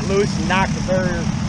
got loose and knocked the barrier.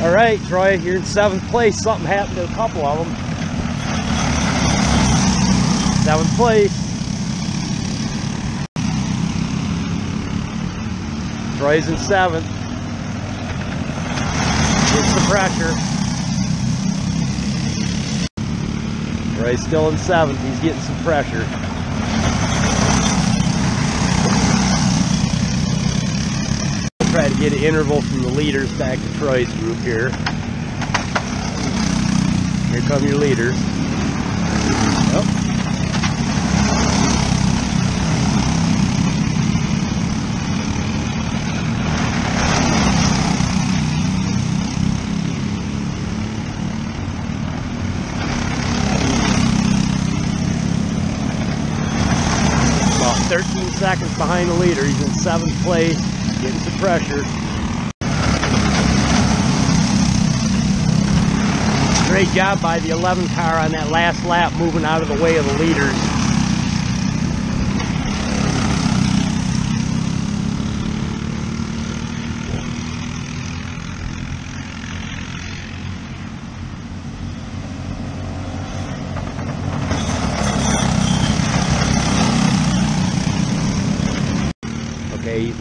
All right, Troy, you're in seventh place. Something happened to a couple of them. Seventh place. Troy's in seventh. Gets the pressure. Troy's still in seventh. He's getting some pressure. try to get an interval from the leaders back to Troy's group here. Here come your leaders. Yep. About 13 seconds behind the leader. He's in seventh place, getting some pressure. Great job by the 11 car on that last lap, moving out of the way of the leaders.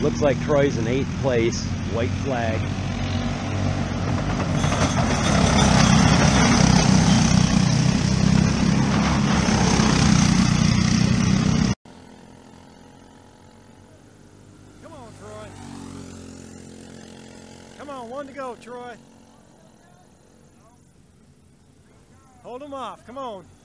Looks like Troy's in eighth place, white flag. Come on, Troy. Come on, one to go, Troy. Hold him off. Come on.